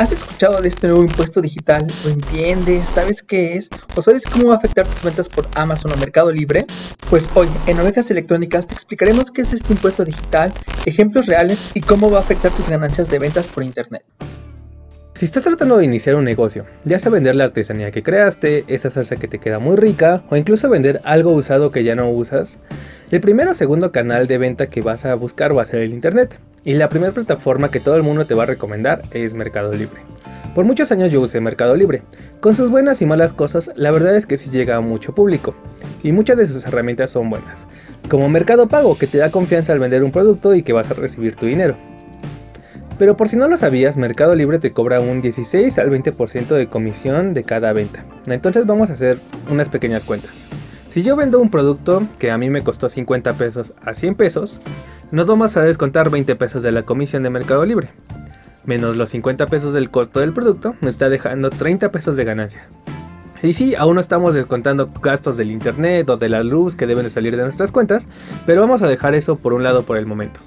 ¿Has escuchado de este nuevo impuesto digital? ¿Lo entiendes? ¿Sabes qué es? ¿O sabes cómo va a afectar tus ventas por Amazon o Mercado Libre? Pues hoy en Ovejas Electrónicas te explicaremos qué es este impuesto digital, ejemplos reales y cómo va a afectar tus ganancias de ventas por Internet. Si estás tratando de iniciar un negocio, ya sea vender la artesanía que creaste, esa salsa que te queda muy rica, o incluso vender algo usado que ya no usas, el primero o segundo canal de venta que vas a buscar va a ser el Internet. Y la primera plataforma que todo el mundo te va a recomendar es Mercado Libre. Por muchos años yo usé Mercado Libre. Con sus buenas y malas cosas, la verdad es que sí llega a mucho público. Y muchas de sus herramientas son buenas. Como Mercado Pago, que te da confianza al vender un producto y que vas a recibir tu dinero. Pero por si no lo sabías, Mercado Libre te cobra un 16 al 20% de comisión de cada venta. Entonces vamos a hacer unas pequeñas cuentas. Si yo vendo un producto que a mí me costó 50 pesos a 100 pesos, nos vamos a descontar 20 pesos de la comisión de Mercado Libre. Menos los 50 pesos del costo del producto, me está dejando 30 pesos de ganancia. Y sí, aún no estamos descontando gastos del internet o de la luz que deben de salir de nuestras cuentas, pero vamos a dejar eso por un lado por el momento.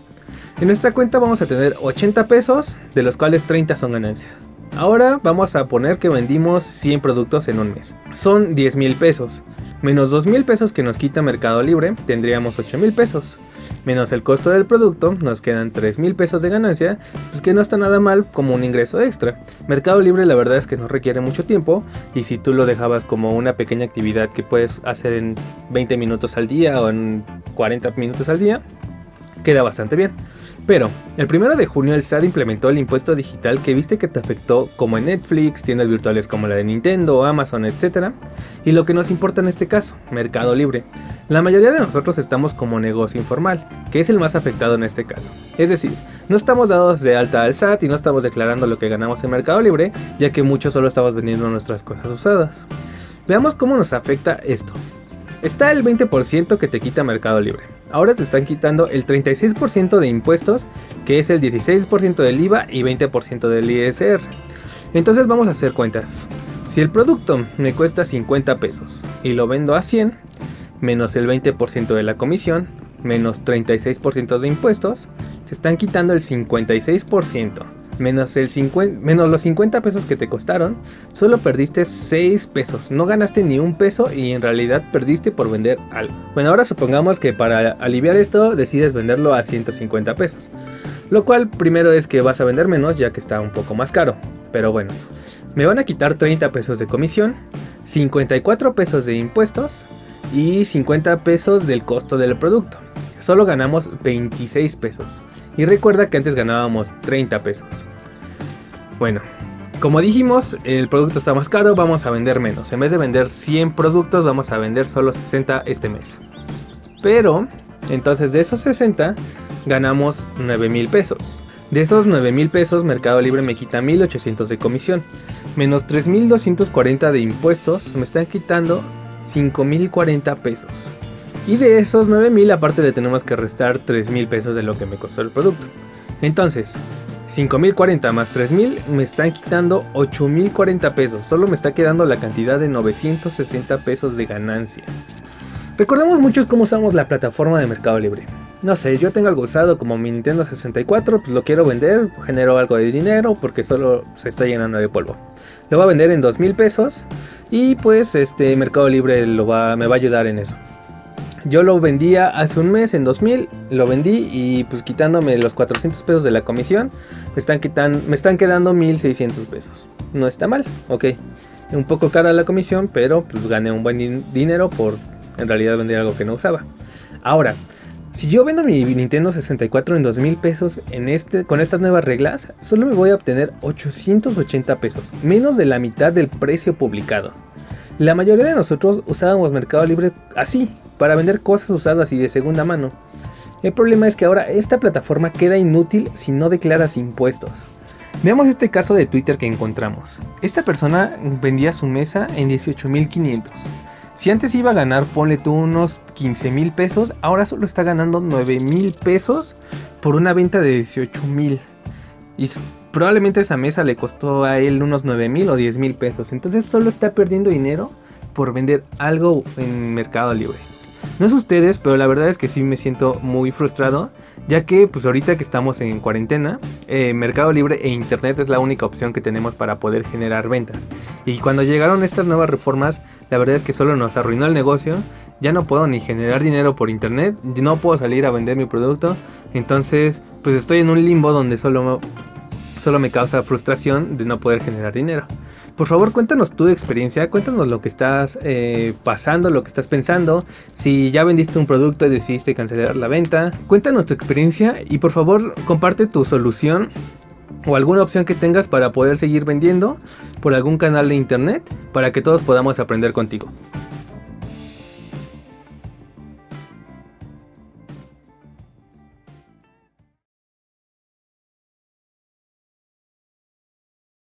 En nuestra cuenta vamos a tener 80 pesos, de los cuales 30 son ganancia. Ahora vamos a poner que vendimos 100 productos en un mes. Son 10 mil pesos. Menos 2 mil pesos que nos quita Mercado Libre, tendríamos 8 mil pesos. Menos el costo del producto, nos quedan 3 mil pesos de ganancia, pues que no está nada mal como un ingreso extra. Mercado Libre la verdad es que no requiere mucho tiempo y si tú lo dejabas como una pequeña actividad que puedes hacer en 20 minutos al día o en 40 minutos al día, queda bastante bien. Pero, el 1 de junio el SAT implementó el impuesto digital que viste que te afectó como en Netflix, tiendas virtuales como la de Nintendo, Amazon, etc. Y lo que nos importa en este caso, Mercado Libre. La mayoría de nosotros estamos como negocio informal, que es el más afectado en este caso. Es decir, no estamos dados de alta al SAT y no estamos declarando lo que ganamos en Mercado Libre, ya que muchos solo estamos vendiendo nuestras cosas usadas. Veamos cómo nos afecta esto. Está el 20% que te quita Mercado Libre ahora te están quitando el 36% de impuestos, que es el 16% del IVA y 20% del ISR. Entonces vamos a hacer cuentas. Si el producto me cuesta 50 pesos y lo vendo a 100, menos el 20% de la comisión, menos 36% de impuestos, se están quitando el 56% menos, el 50, menos los 50 pesos que te costaron, solo perdiste 6 pesos. No ganaste ni un peso y en realidad perdiste por vender algo. Bueno, ahora supongamos que para aliviar esto decides venderlo a 150 pesos. Lo cual primero es que vas a vender menos ya que está un poco más caro. Pero bueno, me van a quitar 30 pesos de comisión, 54 pesos de impuestos y 50 pesos del costo del producto. Solo ganamos 26 pesos. Y recuerda que antes ganábamos 30 pesos. Bueno, como dijimos, el producto está más caro, vamos a vender menos. En vez de vender 100 productos, vamos a vender solo 60 este mes. Pero, entonces de esos 60, ganamos 9 mil pesos. De esos 9 mil pesos, Mercado Libre me quita 1800 de comisión. Menos 3240 de impuestos, me están quitando 5040 pesos. Y de esos 9000 aparte le tenemos que restar 3000 pesos de lo que me costó el producto. Entonces, 5040 más 3000 me están quitando 8040 pesos. Solo me está quedando la cantidad de 960 pesos de ganancia. Recordemos muchos cómo usamos la plataforma de Mercado Libre. No sé, yo tengo algo usado como mi Nintendo 64, pues lo quiero vender, genero algo de dinero porque solo se está llenando de polvo. Lo voy a vender en 2000 pesos y pues este Mercado Libre va, me va a ayudar en eso. Yo lo vendía hace un mes en 2000, lo vendí y pues quitándome los 400 pesos de la comisión, me están, quitan, me están quedando 1600 pesos. No está mal, ok. Un poco cara la comisión, pero pues gané un buen dinero por en realidad vender algo que no usaba. Ahora, si yo vendo mi Nintendo 64 en 2000 pesos en este, con estas nuevas reglas, solo me voy a obtener 880 pesos, menos de la mitad del precio publicado. La mayoría de nosotros usábamos Mercado Libre así, para vender cosas usadas y de segunda mano. El problema es que ahora esta plataforma queda inútil si no declaras impuestos. Veamos este caso de Twitter que encontramos. Esta persona vendía su mesa en 18.500. Si antes iba a ganar, ponle tú unos 15 mil pesos, ahora solo está ganando 9 mil pesos por una venta de 18 mil. Y probablemente esa mesa le costó a él unos 9 mil o 10 mil pesos. Entonces solo está perdiendo dinero por vender algo en Mercado Libre. No es ustedes, pero la verdad es que sí me siento muy frustrado, ya que pues ahorita que estamos en cuarentena, eh, Mercado Libre e Internet es la única opción que tenemos para poder generar ventas. Y cuando llegaron estas nuevas reformas, la verdad es que solo nos arruinó el negocio, ya no puedo ni generar dinero por Internet, no puedo salir a vender mi producto, entonces pues estoy en un limbo donde solo, solo me causa frustración de no poder generar dinero. Por favor, cuéntanos tu experiencia, cuéntanos lo que estás eh, pasando, lo que estás pensando, si ya vendiste un producto y decidiste cancelar la venta, cuéntanos tu experiencia y por favor comparte tu solución o alguna opción que tengas para poder seguir vendiendo por algún canal de internet para que todos podamos aprender contigo.